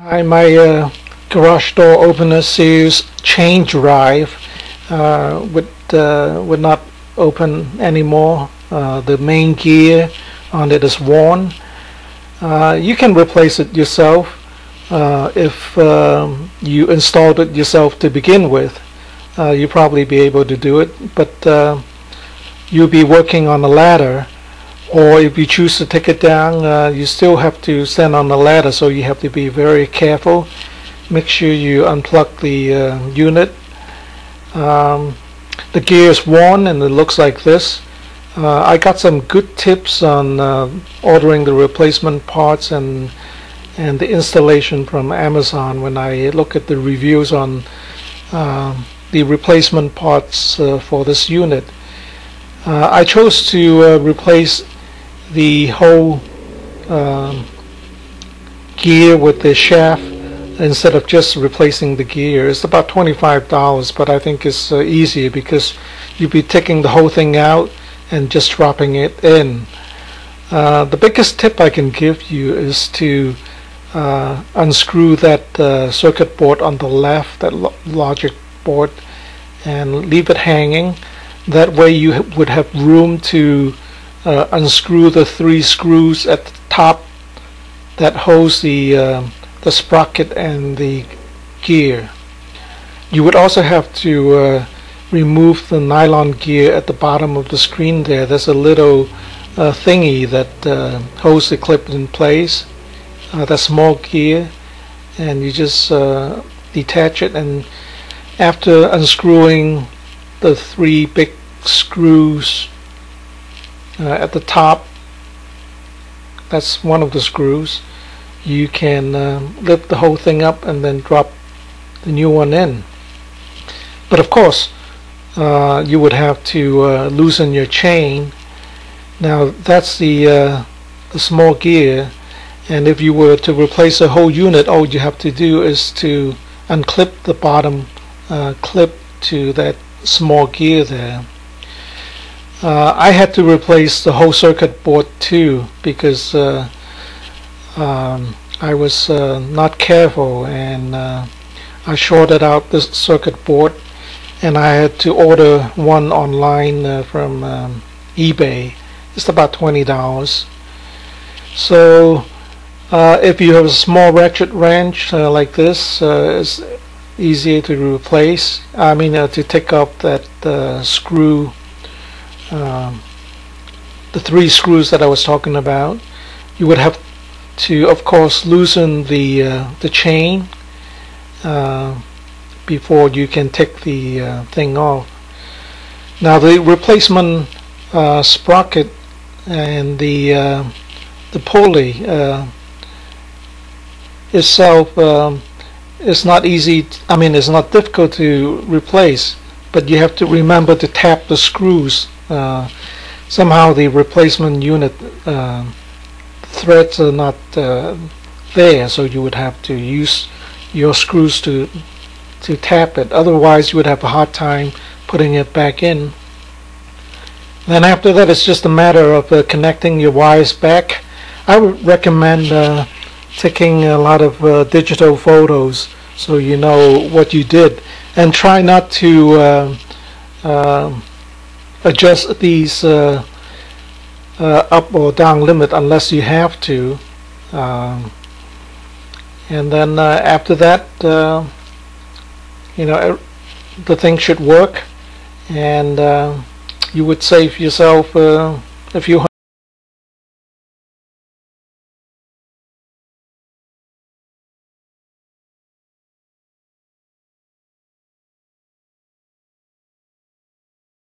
Hi, my uh, garage door opener Sears chain drive uh, would uh, would not open anymore. Uh, the main gear on it is worn. Uh, you can replace it yourself uh, if um, you installed it yourself to begin with. Uh, you probably be able to do it, but you'll be working on a ladder or if you choose to take it down uh, you still have to stand on the ladder so you have to be very careful. Make sure you unplug the uh, unit. Um, the gear is worn and it looks like this. Uh, I got some good tips on uh, ordering the replacement parts and and the installation from Amazon when I look at the reviews on um, the replacement parts uh, for this unit. Uh, I chose to replace the whole um, gear with the shaft instead of just replacing the gear. It's about $25 but I think it's uh, easier because you'd be taking the whole thing out and just dropping it in. Uh, the biggest tip I can give you is to uh, unscrew that uh, circuit board on the left, that lo logic board, and leave it hanging. That way you would have room to uh, unscrew the three screws at the top that holds the uh, the sprocket and the gear. You would also have to uh, remove the nylon gear at the bottom of the screen there. There's a little uh, thingy that uh, holds the clip in place, uh, that small gear, and you just detach it and after unscrewing the three big screws uh, at the top that's one of the screws. You can uh, lift the whole thing up and then drop the new one in. But of course uh, you would have to uh, loosen your chain. Now that's the uh, the small gear. And if you were to replace a whole unit all you have to do is to unclip the bottom uh, clip to that small gear there uh, I had to replace the whole circuit board too because uh, um, I was uh, not careful and uh, I shorted out the circuit board and I had to order one online uh, from um, eBay. It's about $20 so uh, if you have a small ratchet wrench like this it's easier to replace. I mean to take off that screw um, the three screws that I was talking about you would have to of course loosen the uh, the chain uh, before you can take the uh, thing off. Now the replacement uh, sprocket and the uh, the pulley uh, itself um, is not easy I mean it's not difficult to replace but you have to remember to tap the screws uh, somehow the replacement unit uh, threads are not uh, there so you would have to use your screws to to tap it. Otherwise you would have a hard time putting it back in. Then after that it's just a matter of uh, connecting your wires back. I would recommend uh, taking a lot of uh, digital photos so you know what you did. And try not to um, adjust these uh, uh, up or down limit unless you have to um, and then uh, after that uh, you know the thing should work and uh, you would save yourself a few